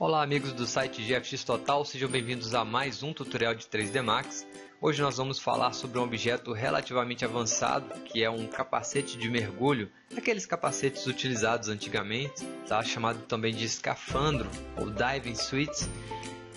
Olá amigos do site GFX Total, sejam bem-vindos a mais um tutorial de 3D Max. Hoje nós vamos falar sobre um objeto relativamente avançado, que é um capacete de mergulho, aqueles capacetes utilizados antigamente, tá? chamado também de escafandro ou diving suits.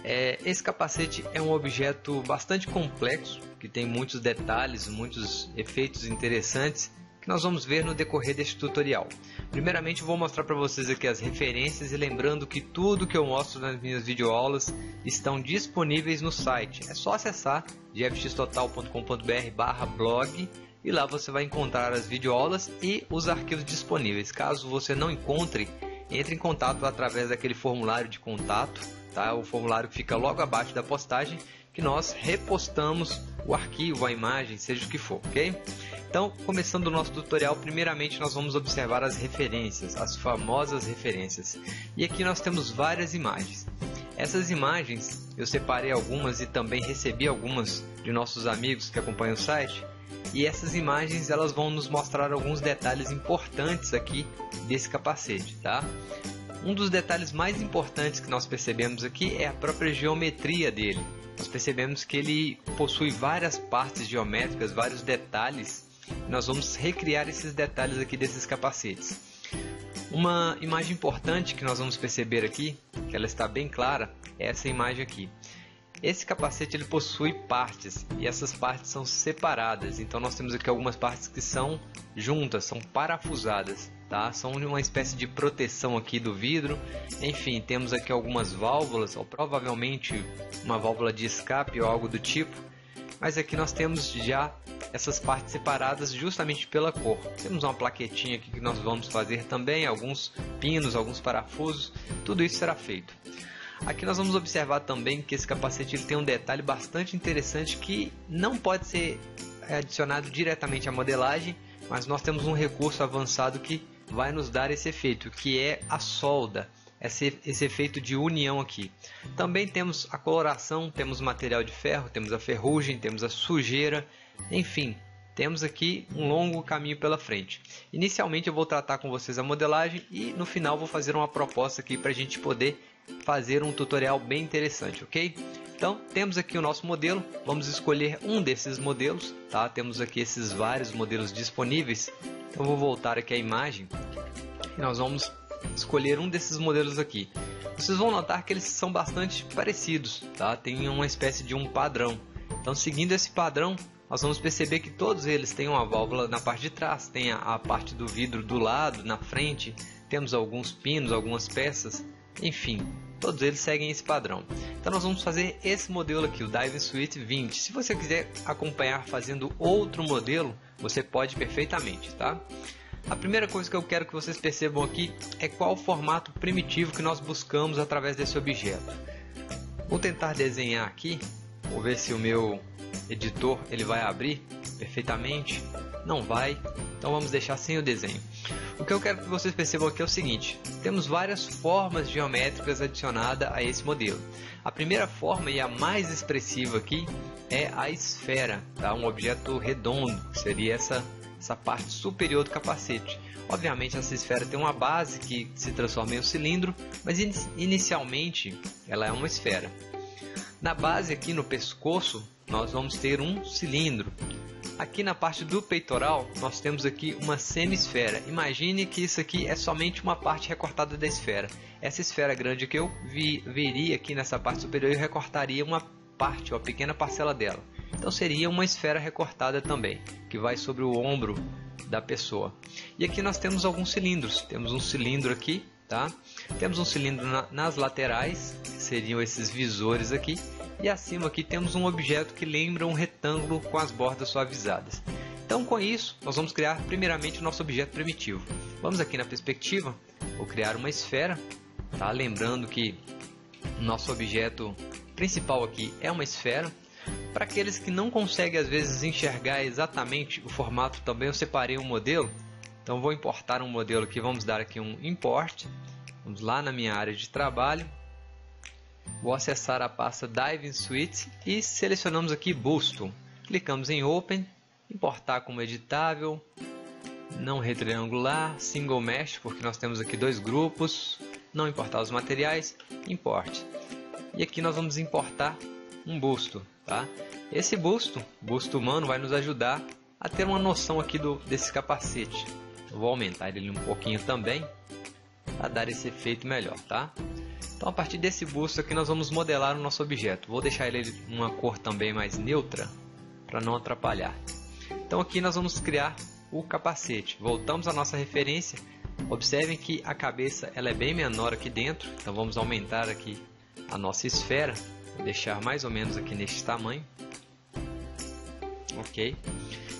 É, esse capacete é um objeto bastante complexo, que tem muitos detalhes, muitos efeitos interessantes, que nós vamos ver no decorrer deste tutorial. Primeiramente vou mostrar para vocês aqui as referências e lembrando que tudo que eu mostro nas minhas videoaulas estão disponíveis no site. É só acessar gfxtotal.com.br barra blog e lá você vai encontrar as videoaulas e os arquivos disponíveis. Caso você não encontre, entre em contato através daquele formulário de contato, tá? o formulário que fica logo abaixo da postagem que nós repostamos o arquivo, a imagem, seja o que for, ok? Então, começando o nosso tutorial, primeiramente nós vamos observar as referências, as famosas referências. E aqui nós temos várias imagens. Essas imagens, eu separei algumas e também recebi algumas de nossos amigos que acompanham o site. E essas imagens elas vão nos mostrar alguns detalhes importantes aqui desse capacete, tá? Um dos detalhes mais importantes que nós percebemos aqui é a própria geometria dele. Nós percebemos que ele possui várias partes geométricas, vários detalhes nós vamos recriar esses detalhes aqui desses capacetes. Uma imagem importante que nós vamos perceber aqui, que ela está bem clara, é essa imagem aqui. Esse capacete ele possui partes e essas partes são separadas. Então nós temos aqui algumas partes que são juntas, são parafusadas, tá? São uma espécie de proteção aqui do vidro. Enfim, temos aqui algumas válvulas, ou provavelmente uma válvula de escape ou algo do tipo. Mas aqui nós temos já essas partes separadas justamente pela cor. Temos uma plaquetinha aqui que nós vamos fazer também, alguns pinos, alguns parafusos, tudo isso será feito. Aqui nós vamos observar também que esse capacete ele tem um detalhe bastante interessante que não pode ser adicionado diretamente à modelagem, mas nós temos um recurso avançado que vai nos dar esse efeito, que é a solda esse, esse efeito de união aqui. Também temos a coloração, temos material de ferro, temos a ferrugem, temos a sujeira, enfim, temos aqui um longo caminho pela frente. Inicialmente eu vou tratar com vocês a modelagem e no final vou fazer uma proposta aqui para a gente poder fazer um tutorial bem interessante, ok? Então temos aqui o nosso modelo, vamos escolher um desses modelos, tá? Temos aqui esses vários modelos disponíveis. Então vou voltar aqui a imagem e nós vamos escolher um desses modelos aqui. Vocês vão notar que eles são bastante parecidos, tá? Tem uma espécie de um padrão. Então seguindo esse padrão, nós vamos perceber que todos eles têm uma válvula na parte de trás, tem a, a parte do vidro do lado, na frente, temos alguns pinos, algumas peças, enfim, todos eles seguem esse padrão. Então nós vamos fazer esse modelo aqui, o Diving Suite 20. Se você quiser acompanhar fazendo outro modelo, você pode perfeitamente, tá? A primeira coisa que eu quero que vocês percebam aqui é qual o formato primitivo que nós buscamos através desse objeto. Vou tentar desenhar aqui, vou ver se o meu editor ele vai abrir perfeitamente. Não vai, então vamos deixar sem o desenho. O que eu quero que vocês percebam aqui é o seguinte: temos várias formas geométricas adicionadas a esse modelo. A primeira forma e a mais expressiva aqui é a esfera, tá? um objeto redondo, que seria essa, essa parte superior do capacete. Obviamente essa esfera tem uma base que se transforma em um cilindro, mas in inicialmente ela é uma esfera. Na base aqui no pescoço nós vamos ter um cilindro. Aqui na parte do peitoral nós temos aqui uma semisfera. Imagine que isso aqui é somente uma parte recortada da esfera. Essa esfera grande que eu vi, veria aqui nessa parte superior eu recortaria uma parte, uma pequena parcela dela. Então seria uma esfera recortada também, que vai sobre o ombro da pessoa. E aqui nós temos alguns cilindros. Temos um cilindro aqui, tá? Temos um cilindro na, nas laterais, que seriam esses visores aqui, e acima aqui temos um objeto que lembra um retângulo com as bordas suavizadas. Então com isso, nós vamos criar primeiramente o nosso objeto primitivo. Vamos aqui na perspectiva, vou criar uma esfera, tá? lembrando que nosso objeto principal aqui é uma esfera. Para aqueles que não conseguem às vezes enxergar exatamente o formato também, eu separei um modelo. Então vou importar um modelo aqui, vamos dar aqui um import. Vamos lá na minha área de trabalho, Vou acessar a pasta Diving Suite e selecionamos aqui Busto. Clicamos em Open, importar como editável, não retriangular, single mesh, porque nós temos aqui dois grupos, não importar os materiais, importe. E aqui nós vamos importar um busto, tá? Esse busto, busto humano, vai nos ajudar a ter uma noção aqui do, desse capacete. Vou aumentar ele um pouquinho também, para dar esse efeito melhor, tá? Então a partir desse busto aqui nós vamos modelar o nosso objeto. Vou deixar ele uma cor também mais neutra, para não atrapalhar. Então aqui nós vamos criar o capacete. Voltamos à nossa referência. Observem que a cabeça ela é bem menor aqui dentro, então vamos aumentar aqui a nossa esfera. Deixar mais ou menos aqui neste tamanho. Ok.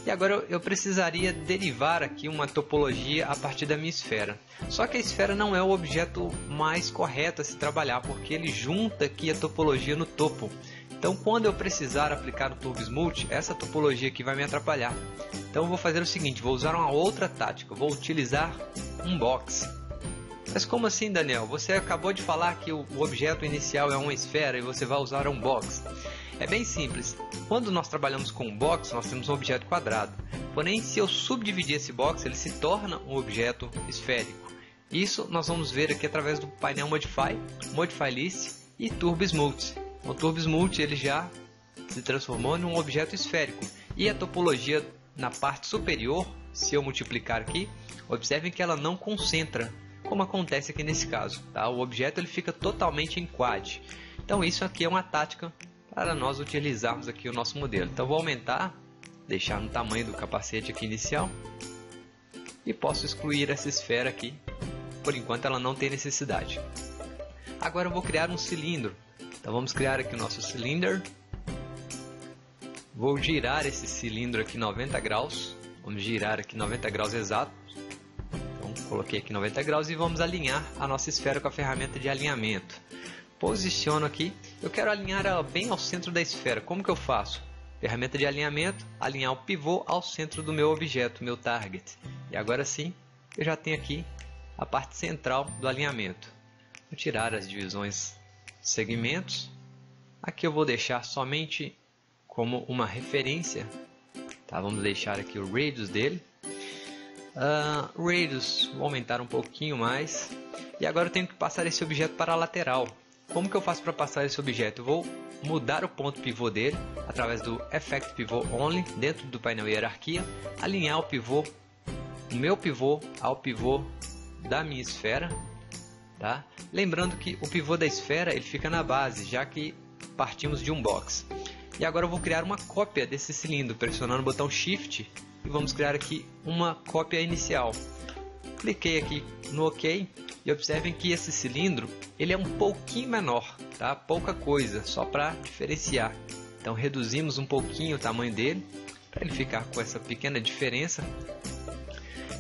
E agora eu precisaria derivar aqui uma topologia a partir da minha esfera. Só que a esfera não é o objeto mais correto a se trabalhar, porque ele junta aqui a topologia no topo. Então quando eu precisar aplicar o Turbo Smooth, essa topologia aqui vai me atrapalhar. Então eu vou fazer o seguinte, vou usar uma outra tática, vou utilizar um box. Mas como assim Daniel? Você acabou de falar que o objeto inicial é uma esfera e você vai usar um box. É bem simples. Quando nós trabalhamos com um box, nós temos um objeto quadrado. Porém, se eu subdividir esse box, ele se torna um objeto esférico. Isso nós vamos ver aqui através do painel Modify, Modify List e Turbo Smooth. O Turbo Smooth ele já se transformou em um objeto esférico. E a topologia na parte superior, se eu multiplicar aqui, observem que ela não concentra, como acontece aqui nesse caso. Tá? O objeto ele fica totalmente em quad. Então isso aqui é uma tática para nós utilizarmos aqui o nosso modelo. Então vou aumentar, deixar no tamanho do capacete aqui inicial e posso excluir essa esfera aqui, por enquanto ela não tem necessidade. Agora eu vou criar um cilindro, então vamos criar aqui o nosso cilindro, vou girar esse cilindro aqui 90 graus, vamos girar aqui 90 graus exatos, coloquei aqui 90 graus e vamos alinhar a nossa esfera com a ferramenta de alinhamento posiciono aqui, eu quero alinhar ela bem ao centro da esfera. Como que eu faço? Ferramenta de alinhamento, alinhar o pivô ao centro do meu objeto, meu target. E agora sim, eu já tenho aqui a parte central do alinhamento. Vou tirar as divisões segmentos. Aqui eu vou deixar somente como uma referência. Tá, vamos deixar aqui o radius dele. Uh, radius, vou aumentar um pouquinho mais. E agora eu tenho que passar esse objeto para a lateral. Como que eu faço para passar esse objeto? Eu vou mudar o ponto pivô dele através do Effect Pivot Only dentro do painel Hierarquia, alinhar o pivô, o meu pivô ao pivô da minha esfera, tá? Lembrando que o pivô da esfera ele fica na base, já que partimos de um box. E agora eu vou criar uma cópia desse cilindro, pressionando o botão Shift e vamos criar aqui uma cópia inicial. Cliquei aqui no OK e observem que esse cilindro ele é um pouquinho menor, tá? pouca coisa, só para diferenciar. Então reduzimos um pouquinho o tamanho dele para ele ficar com essa pequena diferença.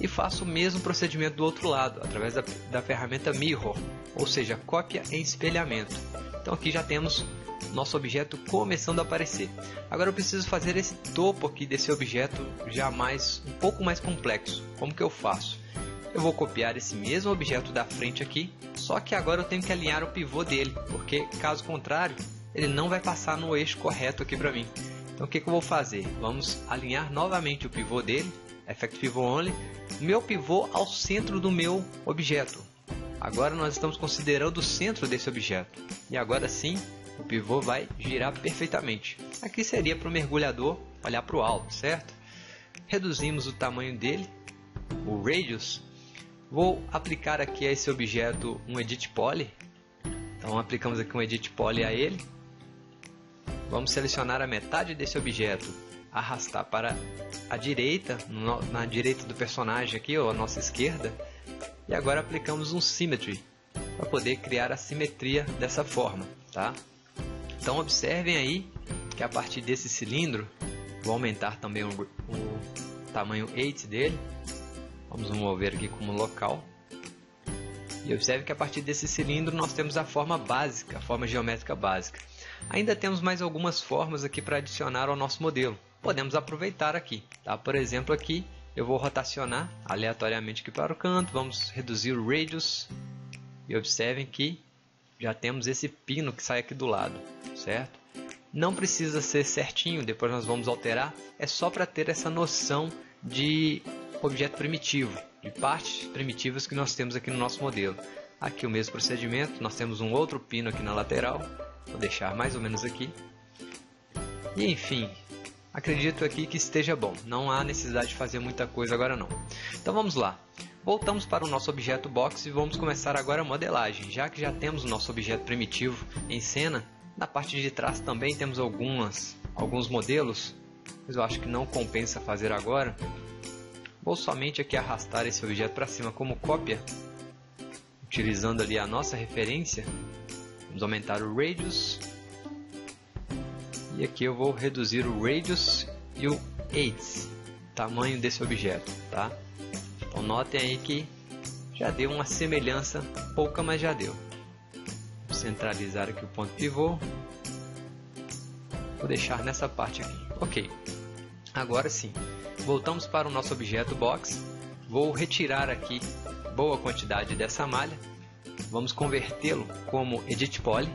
E faço o mesmo procedimento do outro lado, através da, da ferramenta Mirror, ou seja, cópia em espelhamento. Então aqui já temos nosso objeto começando a aparecer. Agora eu preciso fazer esse topo aqui desse objeto já mais um pouco mais complexo. Como que eu faço? Eu vou copiar esse mesmo objeto da frente aqui, só que agora eu tenho que alinhar o pivô dele, porque caso contrário, ele não vai passar no eixo correto aqui para mim. Então o que, que, eu vou fazer? Vamos alinhar novamente o pivô dele, Effect Pivot Only, meu pivô ao centro do meu objeto. Agora nós estamos considerando o centro desse objeto. E agora sim, o pivô vai girar perfeitamente. Aqui seria para o mergulhador olhar para o alto, certo? Reduzimos o tamanho dele, o radius, Vou aplicar aqui a esse objeto um Edit Poly. Então aplicamos aqui um Edit Poly a ele. Vamos selecionar a metade desse objeto, arrastar para a direita, na direita do personagem aqui, ou a nossa esquerda. E agora aplicamos um Symmetry, para poder criar a simetria dessa forma. Tá? Então observem aí que a partir desse cilindro, vou aumentar também o, o tamanho 8 dele, Vamos mover aqui como local. E observe que a partir desse cilindro nós temos a forma básica, a forma geométrica básica. Ainda temos mais algumas formas aqui para adicionar ao nosso modelo. Podemos aproveitar aqui. Tá? Por exemplo, aqui eu vou rotacionar aleatoriamente aqui para o canto. Vamos reduzir o radius. E observem que já temos esse pino que sai aqui do lado, certo? Não precisa ser certinho, depois nós vamos alterar. É só para ter essa noção de objeto primitivo, de partes primitivas que nós temos aqui no nosso modelo. Aqui o mesmo procedimento, nós temos um outro pino aqui na lateral, vou deixar mais ou menos aqui. E enfim, acredito aqui que esteja bom, não há necessidade de fazer muita coisa agora não. Então vamos lá, voltamos para o nosso objeto box e vamos começar agora a modelagem. Já que já temos o nosso objeto primitivo em cena, na parte de trás também temos algumas, alguns modelos, mas eu acho que não compensa fazer agora. Vou somente aqui arrastar esse objeto para cima como cópia utilizando ali a nossa referência, vamos aumentar o radius e aqui eu vou reduzir o radius e o aids, tamanho desse objeto, tá? Então notem aí que já deu uma semelhança, pouca, mas já deu. Vou centralizar aqui o ponto pivô, vou deixar nessa parte aqui, ok. Agora sim, voltamos para o nosso objeto box, vou retirar aqui boa quantidade dessa malha, vamos convertê-lo como Edit Poly,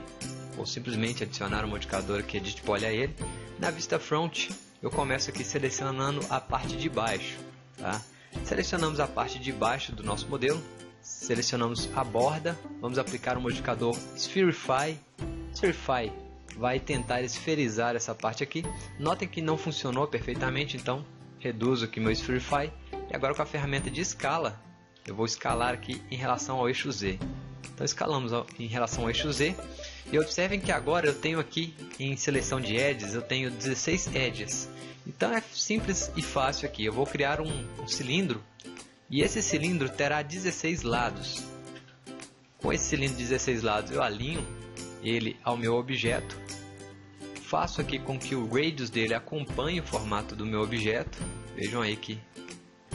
ou simplesmente adicionar um modificador aqui Edit Poly a ele. Na vista front, eu começo aqui selecionando a parte de baixo. Tá? Selecionamos a parte de baixo do nosso modelo, selecionamos a borda, vamos aplicar o modificador Spherify. Spherify vai tentar esferizar essa parte aqui. Notem que não funcionou perfeitamente, então reduzo aqui meu Spherify. E agora com a ferramenta de escala, eu vou escalar aqui em relação ao eixo Z. Então escalamos em relação ao eixo Z. E observem que agora eu tenho aqui em seleção de edges, eu tenho 16 edges. Então é simples e fácil aqui. Eu vou criar um, um cilindro e esse cilindro terá 16 lados. Com esse cilindro de 16 lados eu alinho ele ao meu objeto. Faço aqui com que o radius dele acompanhe o formato do meu objeto. Vejam aí que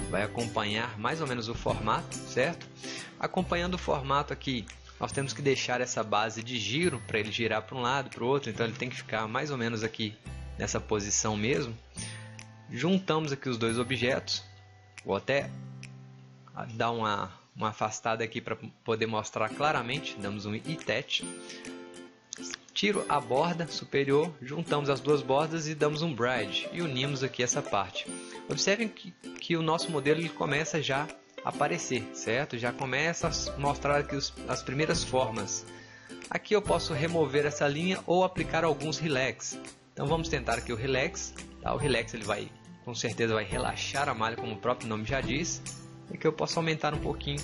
vai acompanhar mais ou menos o formato, certo? Acompanhando o formato aqui, nós temos que deixar essa base de giro para ele girar para um lado, para o outro, então ele tem que ficar mais ou menos aqui nessa posição mesmo. Juntamos aqui os dois objetos, vou até dar uma, uma afastada aqui para poder mostrar claramente, damos um itet, tiro a borda superior, juntamos as duas bordas e damos um bride e unimos aqui essa parte. Observem que, que o nosso modelo ele começa já aparecer, certo? Já começa a mostrar aqui os, as primeiras formas. Aqui eu posso remover essa linha ou aplicar alguns relax. Então vamos tentar aqui o relax. Tá? O relax ele vai, com certeza vai relaxar a malha, como o próprio nome já diz. E que eu posso aumentar um pouquinho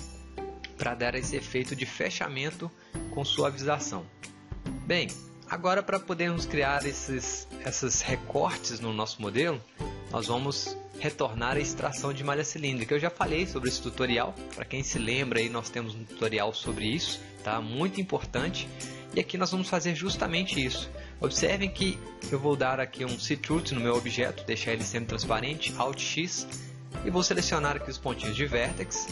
para dar esse efeito de fechamento com suavização. Bem, agora para podermos criar esses, esses recortes no nosso modelo, nós vamos retornar a extração de malha cilíndrica. Eu já falei sobre esse tutorial, para quem se lembra aí nós temos um tutorial sobre isso, tá? Muito importante. E aqui nós vamos fazer justamente isso. Observem que eu vou dar aqui um Citrut no meu objeto, deixar ele semi-transparente, Alt X, e vou selecionar aqui os pontinhos de Vertex,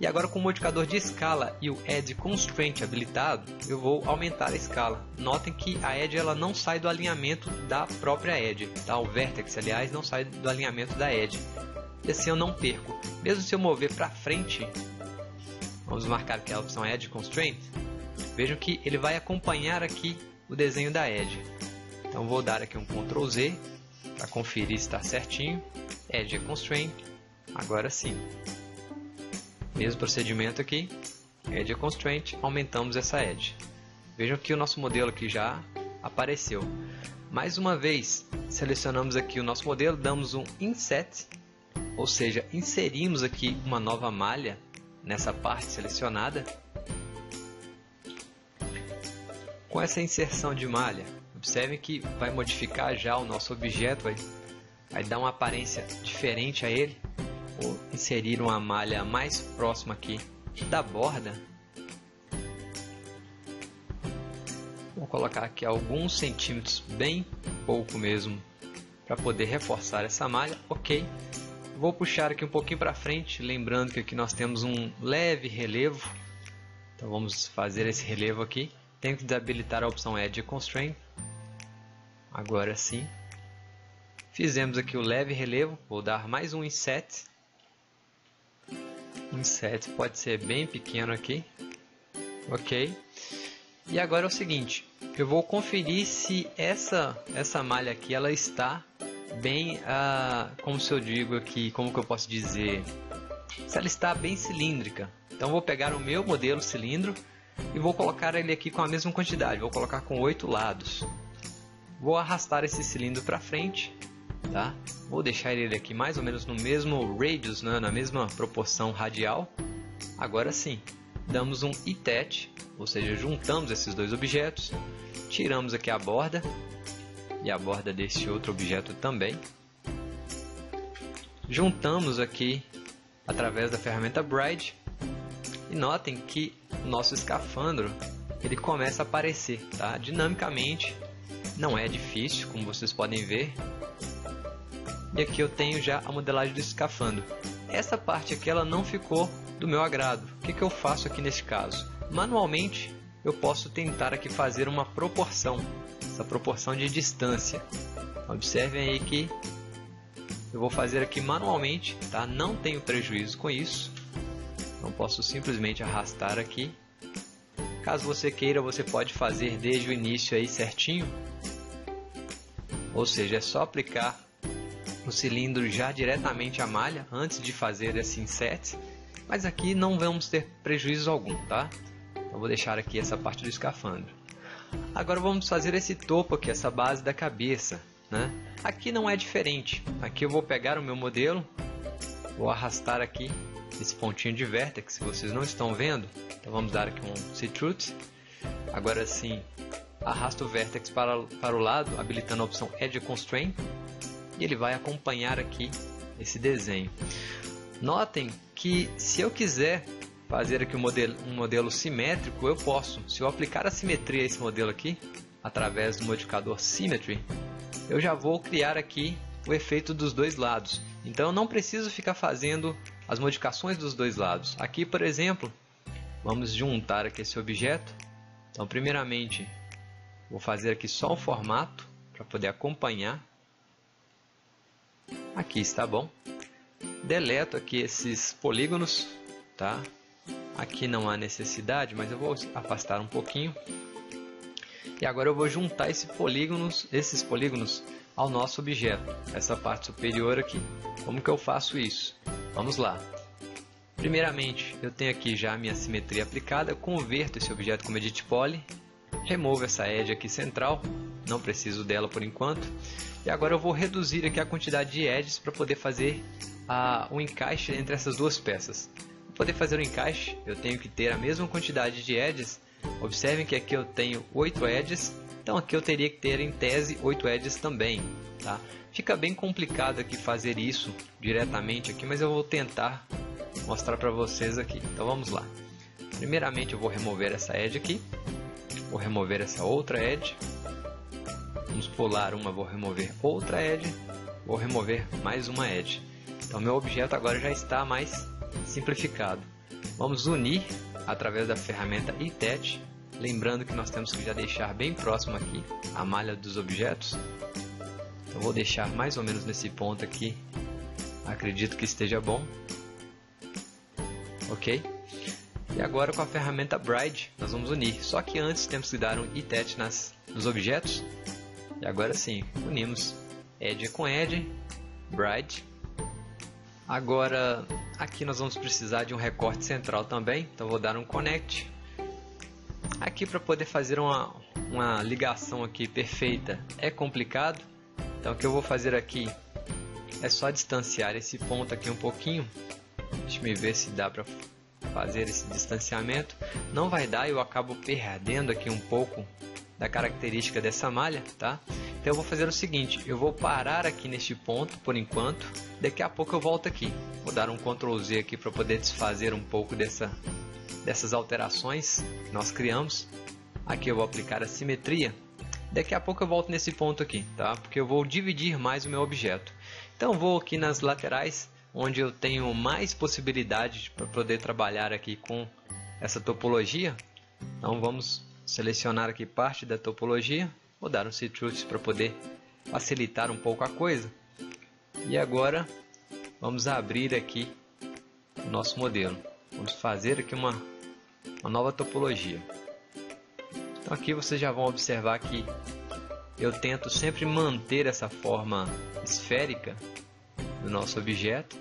e agora com o modificador de escala e o Edge Constraint habilitado, eu vou aumentar a escala. Notem que a Edge ela não sai do alinhamento da própria Edge, tá? o Vertex aliás não sai do alinhamento da Edge. E assim eu não perco. Mesmo se eu mover para frente, vamos marcar aqui a opção Edge Constraint, vejam que ele vai acompanhar aqui o desenho da Edge. Então vou dar aqui um Ctrl Z para conferir se está certinho. Edge Constraint, agora sim. Mesmo procedimento aqui, Edge Constraint, aumentamos essa Edge. Vejam que o nosso modelo aqui já apareceu. Mais uma vez, selecionamos aqui o nosso modelo, damos um Inset, ou seja, inserimos aqui uma nova malha nessa parte selecionada. Com essa inserção de malha, observem que vai modificar já o nosso objeto, vai, vai dar uma aparência diferente a ele vou inserir uma malha mais próxima aqui da borda. Vou colocar aqui alguns centímetros, bem pouco mesmo, para poder reforçar essa malha. Ok. Vou puxar aqui um pouquinho para frente, lembrando que aqui nós temos um leve relevo. Então vamos fazer esse relevo aqui. Tenho que desabilitar a opção Edge Constraint. Agora sim. Fizemos aqui o leve relevo. Vou dar mais um inset inset pode ser bem pequeno aqui, ok? E agora é o seguinte, eu vou conferir se essa essa malha aqui ela está bem, ah, como se eu digo aqui, como que eu posso dizer, se ela está bem cilíndrica. Então vou pegar o meu modelo cilindro e vou colocar ele aqui com a mesma quantidade, vou colocar com oito lados. Vou arrastar esse cilindro para frente, tá? Vou deixar ele aqui mais ou menos no mesmo radius, né? na mesma proporção radial. Agora sim, damos um itet, ou seja, juntamos esses dois objetos, tiramos aqui a borda e a borda desse outro objeto também. Juntamos aqui através da ferramenta Bride e notem que o nosso escafandro ele começa a aparecer, tá? Dinamicamente, não é difícil, como vocês podem ver. E aqui eu tenho já a modelagem do escafandro. Essa parte aqui ela não ficou do meu agrado. O que, que eu faço aqui nesse caso? Manualmente, eu posso tentar aqui fazer uma proporção, essa proporção de distância. Observem aí que eu vou fazer aqui manualmente, tá? Não tenho prejuízo com isso. Então posso simplesmente arrastar aqui. Caso você queira, você pode fazer desde o início aí certinho. Ou seja, é só aplicar o cilindro já diretamente à malha antes de fazer esse inset. Mas aqui não vamos ter prejuízo algum, tá? Então vou deixar aqui essa parte do escafandro. Agora vamos fazer esse topo aqui, essa base da cabeça. Né? Aqui não é diferente. Aqui eu vou pegar o meu modelo, vou arrastar aqui esse pontinho de vértex, se vocês não estão vendo, então vamos dar aqui um Citrut. Agora sim, arrasta o vértex para, para o lado, habilitando a opção Edge Constraint, e ele vai acompanhar aqui esse desenho. Notem que se eu quiser fazer aqui um modelo, um modelo simétrico, eu posso. Se eu aplicar a simetria a esse modelo aqui, através do modificador Symmetry, eu já vou criar aqui o efeito dos dois lados. Então eu não preciso ficar fazendo as modificações dos dois lados. Aqui, por exemplo, vamos juntar aqui esse objeto. Então, primeiramente, vou fazer aqui só o formato para poder acompanhar. Aqui está bom. Deleto aqui esses polígonos, tá? Aqui não há necessidade, mas eu vou afastar um pouquinho. E agora eu vou juntar esse polígonos, esses polígonos ao nosso objeto, essa parte superior aqui. Como que eu faço isso? Vamos lá. Primeiramente, eu tenho aqui já a minha simetria aplicada, converto esse objeto como Edit Poly, removo essa edge aqui central, não preciso dela por enquanto, e agora eu vou reduzir aqui a quantidade de edges para poder fazer o encaixe entre essas duas peças. Para poder fazer o encaixe, eu tenho que ter a mesma quantidade de edges Observem que aqui eu tenho 8 edges, então aqui eu teria que ter em tese 8 edges também. Tá? Fica bem complicado aqui fazer isso diretamente aqui, mas eu vou tentar mostrar para vocês aqui. Então vamos lá. Primeiramente eu vou remover essa edge aqui, vou remover essa outra edge, vamos pular uma, vou remover outra edge, vou remover mais uma edge. Então meu objeto agora já está mais simplificado. Vamos unir através da ferramenta ITET, lembrando que nós temos que já deixar bem próximo aqui a malha dos objetos. Então vou deixar mais ou menos nesse ponto aqui, acredito que esteja bom. Ok? E agora com a ferramenta Bride nós vamos unir, só que antes temos que dar um ITET nas, nos objetos. E agora sim, unimos Edge com Edge, Bride Agora, aqui nós vamos precisar de um recorte central também, então vou dar um connect. Aqui para poder fazer uma, uma ligação aqui perfeita é complicado, então o que eu vou fazer aqui é só distanciar esse ponto aqui um pouquinho. Deixa eu ver se dá para fazer esse distanciamento. Não vai dar, eu acabo perdendo aqui um pouco da característica dessa malha, tá? Então eu vou fazer o seguinte, eu vou parar aqui neste ponto por enquanto, daqui a pouco eu volto aqui. Vou dar um Ctrl Z aqui para poder desfazer um pouco dessa, dessas alterações que nós criamos. Aqui eu vou aplicar a simetria. Daqui a pouco eu volto nesse ponto aqui, tá? Porque eu vou dividir mais o meu objeto. Então vou aqui nas laterais, onde eu tenho mais possibilidade para poder trabalhar aqui com essa topologia. Então vamos selecionar aqui parte da topologia Vou dar um citrus para poder facilitar um pouco a coisa. E agora vamos abrir aqui o nosso modelo. Vamos fazer aqui uma, uma nova topologia. Então aqui vocês já vão observar que eu tento sempre manter essa forma esférica do nosso objeto.